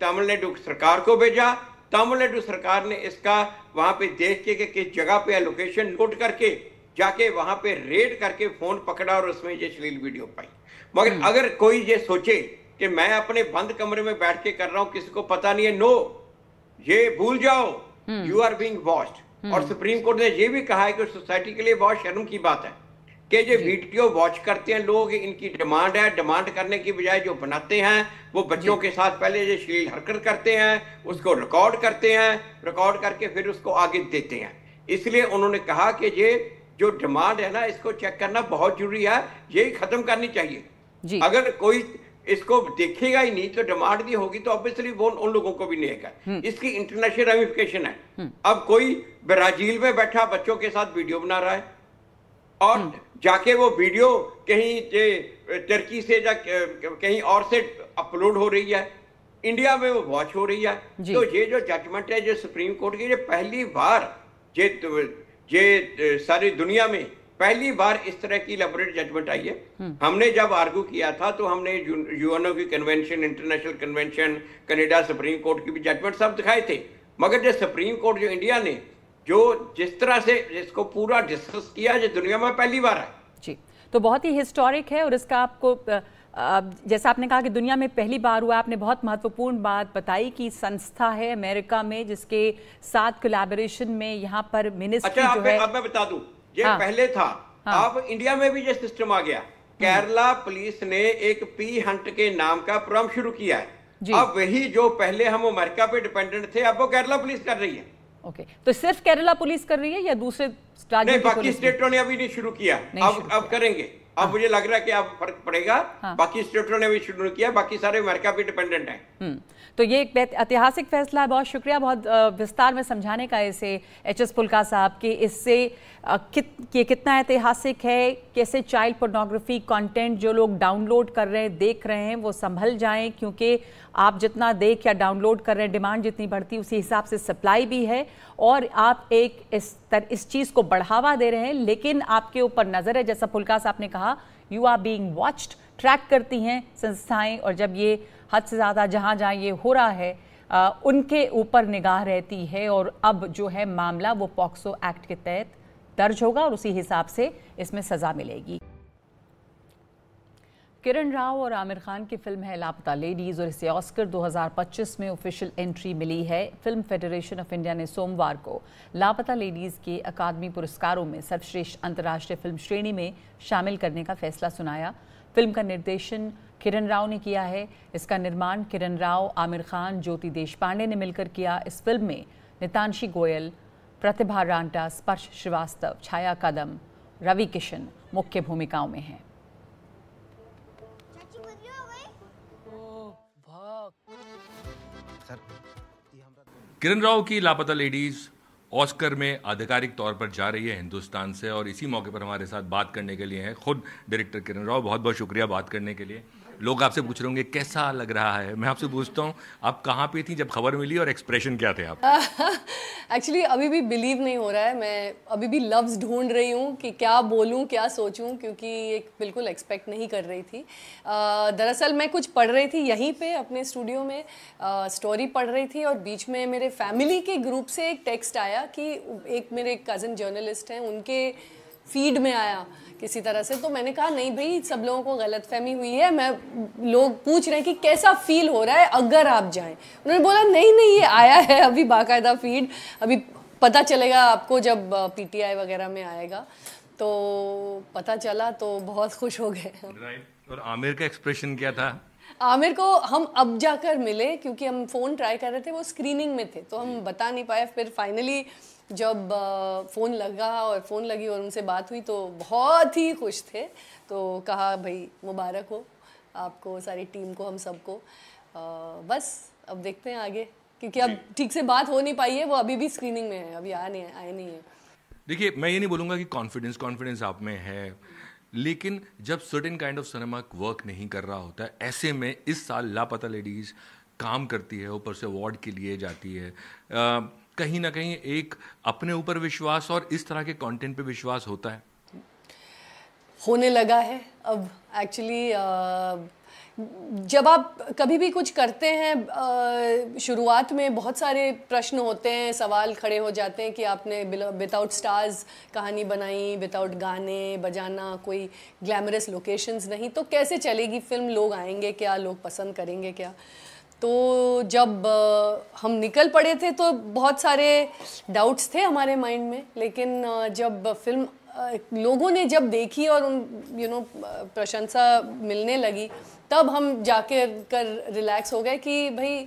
तमिलनाडु सरकार को भेजा तमिलनाडु सरकार ने इसका वहाँ पे देख के कि किस जगह पे लोकेशन नोट करके जाके वहाँ पे रेड करके फ़ोन पकड़ा और उसमें ये श्लील वीडियो पाई। मगर अगर कोई ये सोचे कि मैं अपने बंद कमरे में बैठ के कर रहा हूँ किसी को पता नहीं है नो ये भूल जाओ। यू आर बीइंग वॉच्ड और सुप्रीम कोर्ट ने ये भी कहा है कि सोसाइटी के लिए बहुत शर्म की बात है कि ये वीडियो वॉच करते हैं लोग इनकी डिमांड है। डिमांड करने की बजाय जो बनाते हैं वो बच्चों के साथ पहले ये श्लील हरकत करते हैं उसको रिकॉर्ड करते हैं रिकॉर्ड करके फिर उसको आगे देते हैं। इसलिए उन्होंने कहा कि ये जो डिमांड है ना इसको चेक करना बहुत ज़रूरी है। यही खत्म करनी चाहिए। जी। अगर कोई इसको देखेगा ही नहीं तो डिमांड भी होगी तो ऑब्वियसली वो उन लोगों को भी नहीं आएगा इसकी इंटरनेशनल रेमिफिकेशन है। अब कोई ब्राज़ील में बैठा बच्चों के साथ वीडियो बना रहा है और जाके वो वीडियो कहीं जे टर्की से या कहीं और से अपलोड हो रही है। इंडिया में वो वॉच हो रही है। तो ये जो जजमेंट है जो सुप्रीम कोर्ट की ये पहली बार ये ये सारी दुनिया में पहली बार इस तरह की लेबोरेट जजमेंट आई है। हमने जब आर्गू किया था तो हमने यूएनओ की convention international convention Canada supreme court की भी जजमेंट सब दिखाए थे। मगर जो सुप्रीम कोर्ट जो इंडिया ने जो जिस तरह से इसको पूरा डिस्कस किया ये दुनिया में पहली बार है जी तो बहुत ही हिस्टोरिक है और इसका आपको अ, जैसा आपने कहा कि दुनिया में पहली बार हुआ आपने बहुत महत्वपूर्ण बात बताई कि संस्था है अमेरिका में जिसके साथ कोलैबोरेशन में यहाँ पर मिनिस्ट्री अच्छा जो है अब मैं बता दूँ। ये हाँ। पहले था। हाँ। अब इंडिया में भी ये सिस्टम आ गया। केरला पुलिस ने एक पी हंट के नाम का प्रोग्राम शुरू किया है। अब वही जो पहले हम अमेरिका पे डिपेंडेंट थे अब वो केरला पुलिस कर रही है। ओके तो सिर्फ़ केरला पुलिस कर रही है या दूसरे राज्यों नहीं बाकी स्टेटों ने अभी नहीं शुरू किया। अब अब करेंगे। अब मुझे लग रहा है कि अब फ़र्क पड़ेगा। हाँ। बाकी स्टेटों ने भी शुरू किया बाकी सारे अमेरिका पे डिपेंडेंट हैं। तो ये एक ऐतिहासिक फैसला है। बहुत शुक्रिया बहुत विस्तार में समझाने का इसे एच एस पुलका साहब कि इससे कित ये कितना ऐतिहासिक है कैसे चाइल्ड पोर्नोग्राफी कंटेंट जो लोग डाउनलोड कर रहे हैं देख रहे हैं वो संभल जाएँ क्योंकि आप जितना देख या डाउनलोड कर रहे हैं डिमांड जितनी बढ़ती उसी हिसाब से सप्लाई भी है। और आप एक इस तर, इस चीज़ को बढ़ावा दे रहे हैं लेकिन आपके ऊपर नज़र है जैसा पुलका साहब ने कहा you are being watched track करती हैं संस्थाएँ और जब ये हद से ज़्यादा जहाँ जहाँ ये हो रहा है आ, उनके ऊपर निगाह रहती है और अब जो है मामला वो पॉक्सो एक्ट के तहत दर्ज होगा और उसी हिसाब से इसमें सज़ा मिलेगी। किरण राव और आमिर खान की फ़िल्म है लापता लेडीज़ और इसे ऑस्कर 2025 में ऑफिशियल एंट्री मिली है। फ़िल्म फेडरेशन ऑफ़ इंडिया ने सोमवार को लापता लेडीज़ के अकादमी पुरस्कारों में सर्वश्रेष्ठ अंतर्राष्ट्रीय फ़िल्म श्रेणी में शामिल करने का फैसला सुनाया। फ़िल्म का निर्देशन किरण राव ने किया है। इसका निर्माण किरण राव आमिर खान ज्योति देशपांडे ने मिलकर किया। इस फ़िल्म में नितांशी गोयल प्रतिभा रांटा स्पर्श श्रीवास्तव छाया कदम रवि किशन मुख्य भूमिकाओं में हैं। गई? किरण राव की लापता लेडीज़ ऑस्कर में आधिकारिक तौर पर जा रही है हिंदुस्तान से और इसी मौके पर हमारे साथ बात करने के लिए हैं खुद डायरेक्टर किरण राव। बहुत बहुत शुक्रिया बात करने के लिए। लोग आपसे पूछ रहे होंगे, कैसा लग रहा है? मैं आपसे पूछता हूँ, आप कहाँ पे थी जब खबर मिली और एक्सप्रेशन क्या थे आप? (laughs) एक्चुअली अभी भी बिलीव नहीं हो रहा है। मैं अभी भी लफ्ज़ ढूंढ रही हूँ कि क्या बोलूँ, क्या सोचूँ, क्योंकि एक बिल्कुल एक्सपेक्ट नहीं कर रही थी। दरअसल मैं कुछ पढ़ रही थी यहीं पर अपने स्टूडियो में। स्टोरी पढ़ रही थी और बीच में मेरे फैमिली के ग्रुप से एक टेक्स्ट आया कि एक मेरे कज़न जर्नलिस्ट हैं, उनके फ़ीड में आया। किसी तरह से। तो मैंने कहा नहीं भाई सब लोगों को गलत फहमी हुई है। मैं लोग पूछ रहे हैं कि कैसा फील हो रहा है अगर आप जाएँ। उन्होंने बोला नहीं नहीं ये आया है अभी बाकायदा फ़ीड अभी पता चलेगा आपको जब पीटीआई वगैरह में आएगा। तो पता चला तो बहुत खुश हो गए और आमिर का एक्सप्रेशन क्या था? आमिर को हम अब जाकर मिले क्योंकि हम फ़ोन ट्राई कर रहे थे वो स्क्रीनिंग में थे। तो हम बता नहीं पाए फिर फाइनली जब फ़ोन लगा और फ़ोन लगी और उनसे बात हुई तो बहुत ही खुश थे। तो कहा भाई मुबारक हो आपको सारी टीम को हम सबको। बस अब देखते हैं आगे क्योंकि अब ठीक से बात हो नहीं पाई है वो अभी भी स्क्रीनिंग में है अभी आ नहीं आए नहीं है। देखिए मैं ये नहीं बोलूँगा कि कॉन्फिडेंस कॉन्फिडेंस आप में है लेकिन जब certain kind of cinema work नहीं कर रहा होता है ऐसे में इस साल लापता लेडीज़ काम करती है ऊपर से अवार्ड के लिए जाती है। आ, कहीं ना कहीं एक अपने ऊपर विश्वास और इस तरह के कंटेंट पे विश्वास होता है। होने लगा है। अब एक्चुअली जब आप कभी भी कुछ करते हैं शुरुआत में बहुत सारे प्रश्न होते हैं, सवाल खड़े हो जाते हैं कि आपने विदाउट स्टार्स कहानी बनाई विदाउट गाने, बजाना, कोई ग्लैमरस लोकेशंस नहीं तो कैसे चलेगी? फ़िल्म लोग आएँगे क्या? लोग पसंद करेंगे क्या? तो जब हम निकल पड़े थे तो बहुत सारे डाउट्स थे हमारे माइंड में, लेकिन जब फ़िल्म लोगों ने जब देखी और उन यू नो प्रशंसा मिलने लगी, तब हम जाके कर रिलैक्स हो गए कि भाई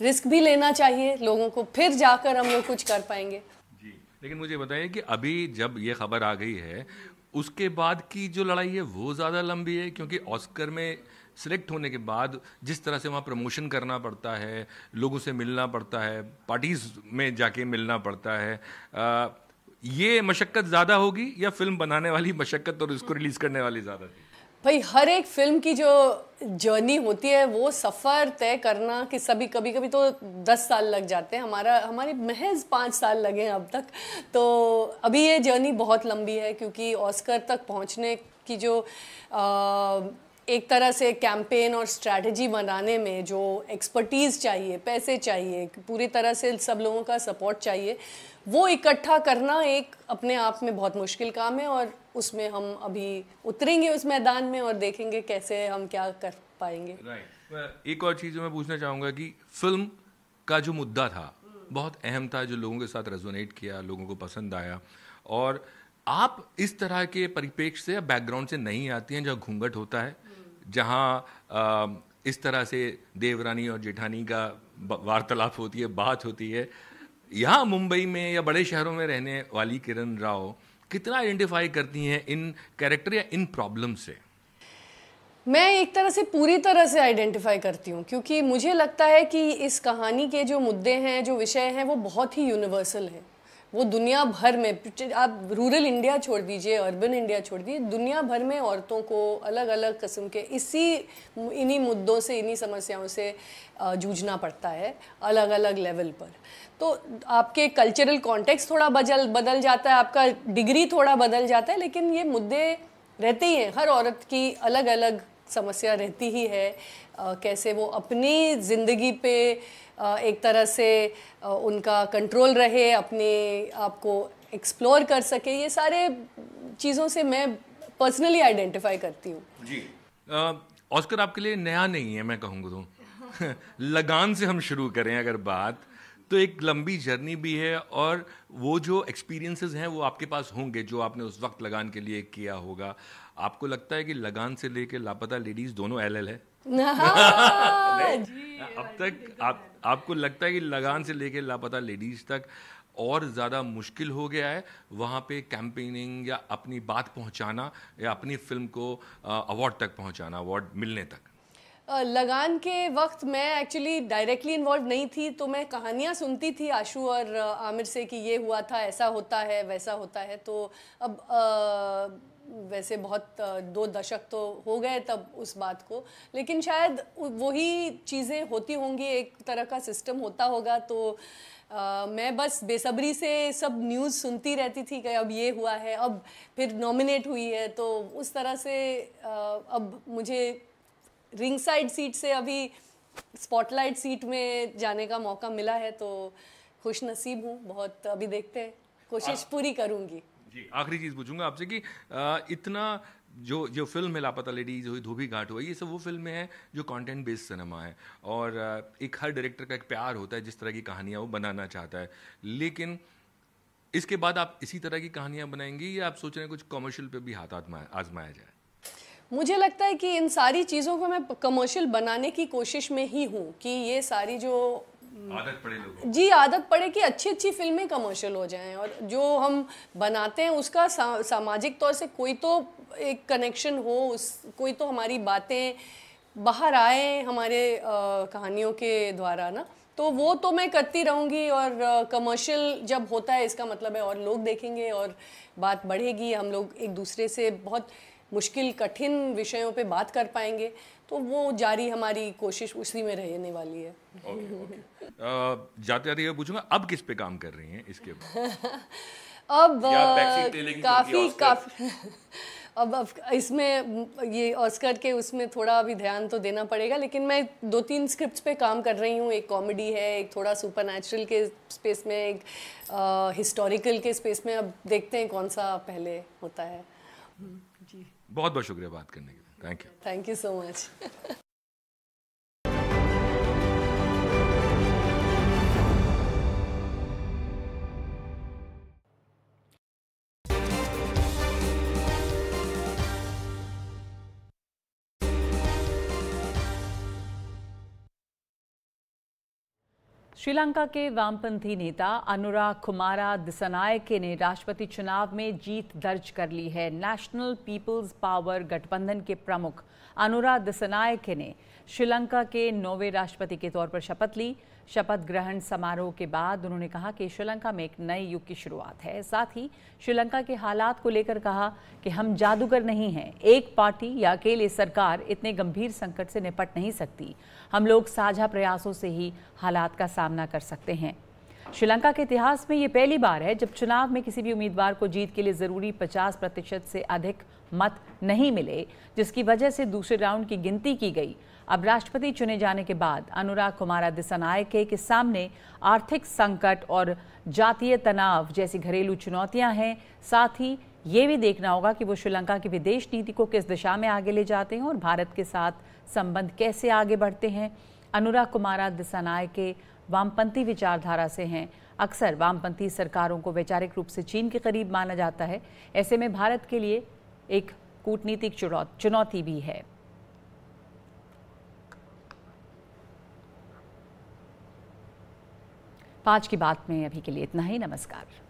रिस्क भी लेना चाहिए लोगों को, फिर जाकर हम लोग कुछ कर पाएँगे। जी, लेकिन मुझे बताइए कि अभी जब ये खबर आ गई है, उसके बाद की जो लड़ाई है वो ज़्यादा लंबी है? क्योंकि ऑस्कर में सिलेक्ट होने के बाद जिस तरह से वहाँ प्रमोशन करना पड़ता है लोगों से मिलना पड़ता है पार्टीज़ में जाके मिलना पड़ता है आ, ये मशक्क़त ज़्यादा होगी या फ़िल्म बनाने वाली मशक्क़त और इसको रिलीज़ करने वाली ज़्यादा थी? भाई हर एक फ़िल्म की जो जर्नी होती है वो सफ़र तय करना कि सभी कभी कभी तो दस साल लग जाते हैं। हमारा हमारे महज पाँच साल लगे हैं अब तक। तो अभी ये जर्नी बहुत लंबी है क्योंकि ऑस्कर तक पहुँचने की जो आ, एक तरह से कैंपेन और स्ट्रैटेजी बनाने में जो एक्सपर्टीज़ चाहिए, पैसे चाहिए, पूरी तरह से सब लोगों का सपोर्ट चाहिए, वो इकट्ठा करना एक अपने आप में बहुत मुश्किल काम है और उसमें हम अभी उतरेंगे उस मैदान में और देखेंगे कैसे हम क्या कर पाएँगे right. एक और चीज़ मैं पूछना चाहूँगा कि फ़िल्म का जो मुद्दा था, बहुत अहम था, जो लोगों के साथ रेजोनेट किया, लोगों को पसंद आया और आप इस तरह के परिपेक्ष से या बैकग्राउंड से नहीं आती हैं जहाँ घूंघट होता है जहाँ इस तरह से देवरानी और जेठानी का वार्तालाप होती है, बात होती है, यहाँ मुंबई में या बड़े शहरों में रहने वाली किरण राव कितना आइडेंटिफाई करती हैं इन कैरेक्टर या इन प्रॉब्लम से? मैं एक तरह से पूरी तरह से आइडेंटिफाई करती हूँ, क्योंकि मुझे लगता है कि इस कहानी के जो मुद्दे हैं, जो विषय हैं, वो बहुत ही यूनिवर्सल हैं। वो दुनिया भर में आप रूरल इंडिया छोड़ दीजिए, अर्बन इंडिया छोड़ दीजिए, दुनिया भर में औरतों को अलग अलग कस्म के, इसी, इन्हीं मुद्दों से, इन्हीं समस्याओं से जूझना पड़ता है अलग अलग लेवल पर। तो आपके कल्चरल कॉन्टेक्स्ट थोड़ा बदल बदल जाता है, आपका डिग्री थोड़ा बदल जाता है, लेकिन ये मुद्दे रहते ही हैं। हर औरत की अलग अलग समस्या रहती ही है आ, कैसे वो अपनी ज़िंदगी पे आ, एक तरह से आ, उनका कंट्रोल रहे अपने आप को एक्सप्लोर कर सके ये सारे चीज़ों से मैं पर्सनली आइडेंटिफाई करती हूँ। जी। ऑस्कर आपके लिए नया नहीं है मैं कहूँगा तो। (laughs) लगान से हम शुरू करें अगर बात तो एक लंबी जर्नी भी है और वो जो एक्सपीरियंसेस हैं वो आपके पास होंगे जो आपने उस वक्त लगान के लिए किया होगा। आपको लगता है कि लगान से लेके लापता लेडीज़ दोनों एल एल है अब तक आप आपको लगता है कि लगान से लेके लापता लेडीज़ तक और ज़्यादा मुश्किल हो गया है वहाँ पे कैंपेनिंग या अपनी बात पहुँचाना या अपनी फ़िल्म को अवार्ड तक पहुँचाना अवार्ड मिलने तक? लगान के वक्त मैं एक्चुअली डायरेक्टली इन्वॉल्व नहीं थी तो मैं कहानियाँ सुनती थी आशु और आमिर से कि ये हुआ था ऐसा होता है वैसा होता है। तो अब आ, वैसे बहुत दो दशक तो हो गए तब उस बात को। लेकिन शायद वही चीज़ें होती होंगी एक तरह का सिस्टम होता होगा। तो आ, मैं बस बेसब्री से सब न्यूज़ सुनती रहती थी कि अब ये हुआ है अब फिर नॉमिनेट हुई है। तो उस तरह से आ, अब मुझे रिंग साइड सीट से अभी स्पॉटलाइट सीट में जाने का मौका मिला है तो खुश नसीब हूँ बहुत अभी देखते हैं। कोशिश पूरी करूँगी। जी आखिरी चीज़ पूछूँगा आपसे कि इतना जो जो फ़िल्म है लापता लेडी जो धोबी घाट हुआ ये सब वो फ़िल्में हैं जो कंटेंट बेस्ड सिनेमा है। और एक हर डायरेक्टर का एक प्यार होता है जिस तरह की कहानियाँ वो बनाना चाहता है। लेकिन इसके बाद आप इसी तरह की कहानियाँ बनाएँगी या आप सोच रहे हैं कुछ कॉमर्शियल पे भी हाथ आजमाया जाए? मुझे लगता है कि इन सारी चीज़ों को मैं कमर्शियल बनाने की कोशिश में ही हूँ कि ये सारी जो आदत पड़े लोगों जी आदत पड़े कि अच्छी अच्छी फ़िल्में कमर्शियल हो जाएँ और जो हम बनाते हैं उसका सा, सामाजिक तौर से कोई तो एक कनेक्शन हो उस कोई तो हमारी बातें बाहर आए हमारे आ, कहानियों के द्वारा ना। तो वो तो मैं करती रहूँगी और कमर्शियल जब होता है इसका मतलब है और लोग देखेंगे और बात बढ़ेगी हम लोग एक दूसरे से बहुत मुश्किल कठिन विषयों पे बात कर पाएँगे तो वो जारी हमारी कोशिश उसी में रहने वाली है। okay, okay. uh, जाते जाते पूछूँगा अब किस पे काम कर रही हैं इसके (laughs) अब काफ़ी काफ़ी। (laughs) अब अब इसमें ये ऑस्कर के उसमें थोड़ा अभी ध्यान तो देना पड़ेगा लेकिन मैं दो तीन स्क्रिप्ट्स पे काम कर रही हूँ। एक कॉमेडी है एक थोड़ा सुपर के स्पेस में एक हिस्टोरिकल के स्पेस में। अब देखते हैं कौन सा पहले होता है। जी बहुत बहुत शुक्रिया बात करने के लिए। Thank you thank you so much Sri Lanka के वामपंथी नेता अनुराग कुमारा दिसनायके ने राष्ट्रपति चुनाव में जीत दर्ज कर ली है। नेशनल पीपल्स पावर गठबंधन के प्रमुख अनुराग दिसनायके ने श्रीलंका के नौवे राष्ट्रपति के तौर पर शपथ ली। शपथ ग्रहण समारोह के बाद उन्होंने कहा कि श्रीलंका में एक नए युग की शुरुआत है। साथ ही श्रीलंका के हालात को लेकर कहा कि हम जादूगर नहीं हैं। एक पार्टी या अकेले सरकार इतने गंभीर संकट से निपट नहीं सकती। हम लोग साझा प्रयासों से ही हालात का सामना कर सकते हैं। श्रीलंका के इतिहास में ये पहली बार है जब चुनाव में किसी भी उम्मीदवार को जीत के लिए ज़रूरी 50 प्रतिशत से अधिक मत नहीं मिले, जिसकी वजह से दूसरे राउंड की गिनती की गई। अब राष्ट्रपति चुने जाने के बाद अनुराग कुमार दिसनायके के सामने आर्थिक संकट और जातीय तनाव जैसी घरेलू चुनौतियाँ हैं। साथ ही ये भी देखना होगा कि वो श्रीलंका की विदेश नीति को किस दिशा में आगे ले जाते हैं और भारत के साथ संबंध कैसे आगे बढ़ते हैं। अनुराग कुमार दिसानायके वामपंथी विचारधारा से हैं। अक्सर वामपंथी सरकारों को वैचारिक रूप से चीन के करीब माना जाता है। ऐसे में भारत के लिए एक कूटनीतिक चुनौती भी है। पाँच की बात में अभी के लिए इतना ही, नमस्कार।